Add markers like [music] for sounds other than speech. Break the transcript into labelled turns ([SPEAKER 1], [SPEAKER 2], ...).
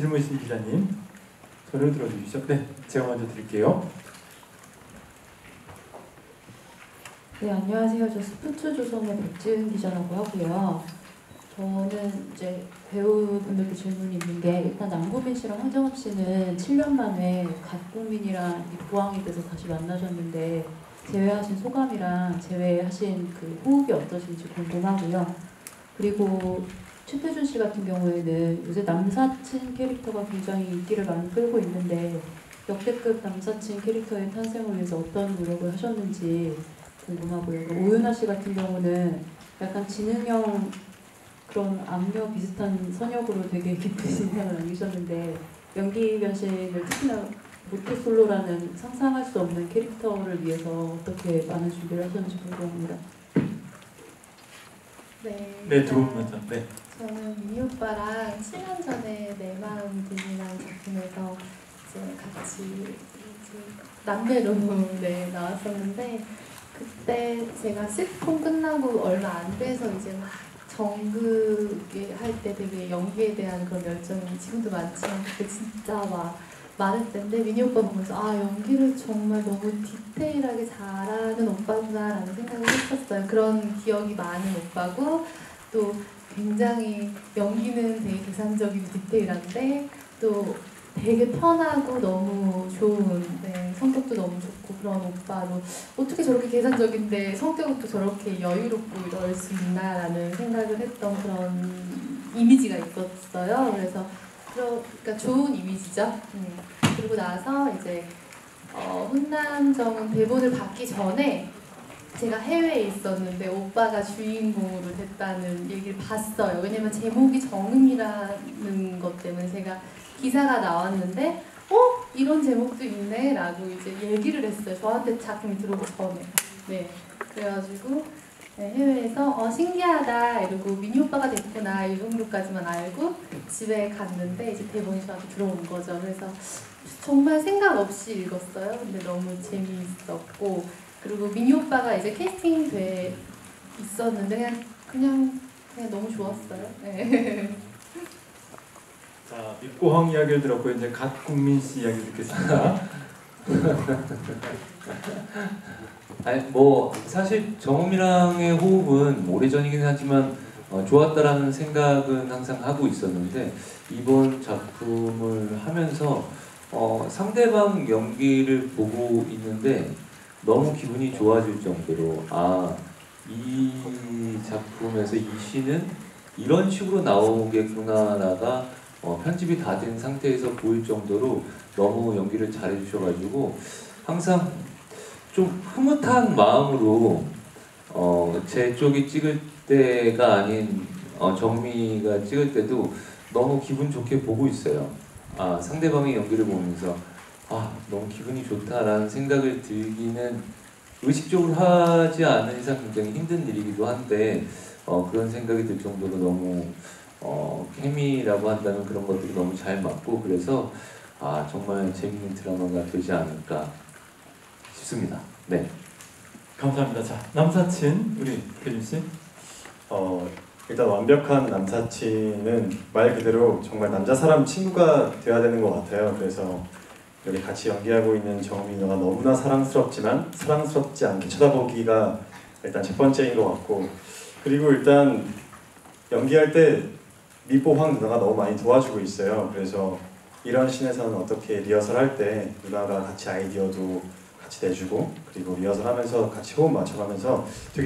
[SPEAKER 1] 진무신 기자님 손을 들어주시죠. 네, 제가 먼저 드릴게요.
[SPEAKER 2] 네, 안녕하세요. 저 스포츠 조선의 백지은 기자라고 하고요. 저는 이제 배우분들께 질문이 있는 게 일단 남구민 씨랑 황정업 씨는 7년 만에 갓 국민이랑 보항이 돼서 다시 만나셨는데 제외하신 소감이랑 제외하신 그 호흡이 어떠신지 궁금하고요. 그리고 최태준 씨 같은 경우에는 요새 남사친 캐릭터가 굉장히 인기를 많이 끌고 있는데 역대급 남사친 캐릭터의 탄생을 위해서 어떤 노력을 하셨는지 궁금하고요. 오윤아 씨 같은 경우는 약간 지능형 그런 악녀 비슷한 선역으로 되게 깊은 인상을 남기셨는데 연기 변신을 특히나 모태솔로라는 상상할 수 없는 캐릭터를 위해서 어떻게 많은 준비를 하셨는지 궁금합니다.
[SPEAKER 3] 네.
[SPEAKER 1] 네, 두 분 먼저. 네.
[SPEAKER 3] 저는 미니 오빠랑 7년 전에 내 마음 들이라는 작품에서 이제 같이 이제 남매로 [laughs] 네, 나왔었는데 그때 제가 시트콤 끝나고 얼마 안 돼서 이제 막 정극에 할때 되게 연기에 대한 그런 열정이 지금도 많지만 그때 [laughs] 진짜 막 텐데 미니 오빠 보면서 아 연기를 정말 너무 디테일하게 잘하는 오빠구나라는 생각을 했었어요. 그런 기억이 많은 오빠고 또 굉장히 연기는 되게 계산적이고 디테일한데 또 되게 편하고 너무 좋은 네, 성격도 너무 좋고 그런 오빠로 어떻게 저렇게 계산적인데 성격은 또 저렇게 여유롭고 이럴 수 있나라는 생각을 했던 그런 이미지가 있었어요. 그래서 그러, 그러니까 좋은 이미지죠. 음. 그리고 나서 이제 어, 훈남정은 대본을 받기 전에 제가 해외에 있었는데 오빠가 주인공으로 됐다는 얘기를 봤어요. 왜냐면 제목이 정음이라는 것 때문에 제가 기사가 나왔는데 어? 이런 제목도 있네 라고 이제 얘기를 했어요. 저한테 작품이 들어오기 전에. 네. 그래가지고 네, 해외에서 어 신기하다 이러고 미니 오빠가 됐구나 이 정도까지만 알고 집에 갔는데 이제 대본이 저한테 들어온 거죠. 그래서 정말 생각 없이 읽었어요. 근데 너무 재미있었고 그리고 미니 오빠가 이제 캐스팅 돼 있었는데 그냥 그냥, 그냥 너무 좋았어요. 네. [laughs]
[SPEAKER 1] 자, 밑고항 이야기를 들었고 이제 갓 국민 씨 이야기 듣겠습니다. [laughs]
[SPEAKER 4] 아니 뭐 사실 정음이랑의 호흡은 오래전이긴 하지만 어, 좋았다라는 생각은 항상 하고 있었는데 이번 작품을 하면서 어, 상대방 연기를 보고 있는데 너무 기분이 좋아질 정도로 아 이 작품에서 이 시는 이런 식으로 나오겠구나라가 어, 편집이 다 된 상태에서 보일 정도로 너무 연기를 잘해 주셔가지고 항상 좀 흐뭇한 마음으로 어, 제 쪽이 찍을 때가 아닌 어, 정미가 찍을 때도 너무 기분 좋게 보고 있어요. 아 상대방의 연기를 보면서 아 너무 기분이 좋다라는 생각을 들기는 의식적으로 하지 않은 이상 굉장히 힘든 일이기도 한데 어, 그런 생각이 들 정도로 너무 어, 케미라고 한다면 그런 것들이 너무 잘 맞고 그래서 아 정말 재밌는 드라마가 되지 않을까 싶습니다. 네.
[SPEAKER 1] 감사합니다. 자, 남사친 우리 태준 씨.
[SPEAKER 5] 어, 일단 완벽한 남사친은 말 그대로 정말 남자 사람 친구가 돼야 되는 것 같아요. 그래서 여기 같이 연기하고 있는 정미 누나가 너무나 사랑스럽지만 사랑스럽지 않게 쳐다보기가 일단 첫 번째인 것 같고 그리고 일단 연기할 때 미포 황 누나가 너무 많이 도와주고 있어요. 그래서 이런 씬에서는 어떻게 리허설 할 때 누나가 같이 아이디어도 같이 내주고 그리고 리허설 하면서 같이 호흡 맞춰가면서 되게